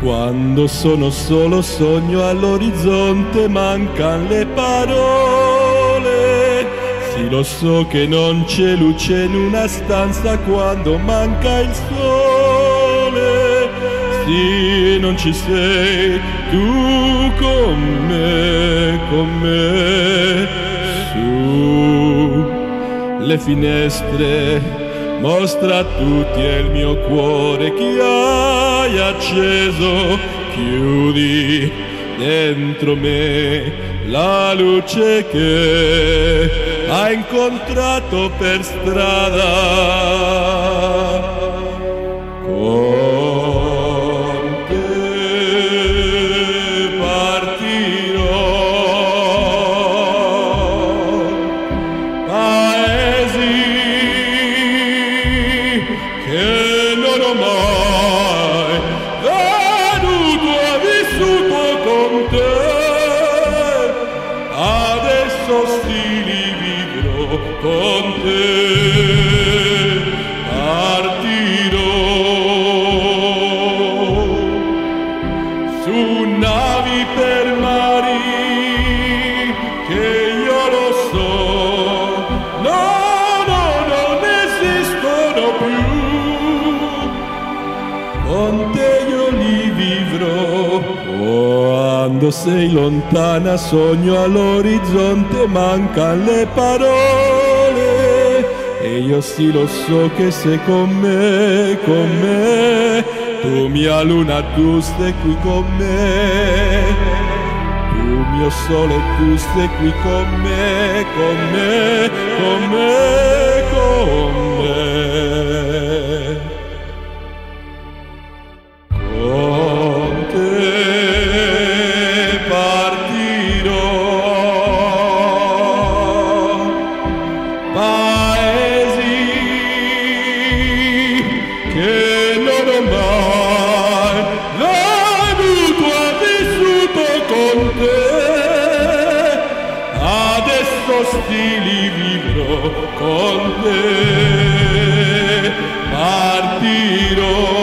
Quando sono solo sogno all'orizzonte mancan le parole. Sì, lo so che non c'è luce in una stanza quando manca il sole. Sì, non ci sei tu con me, con me. Su le finestre mostra a tutti il mio cuore che hai acceso, chiudi dentro me la luce che hai incontrato per strada. ostili li vivrò con te. Quando sei lontana sogno all'orizzonte mancan le parole. E io sì lo so che sei con me, con me. Tu mia luna, tu stai qui con me. Tu mio sole, tu stai qui con me, con me, con me, Stili vivrò con te. Partirò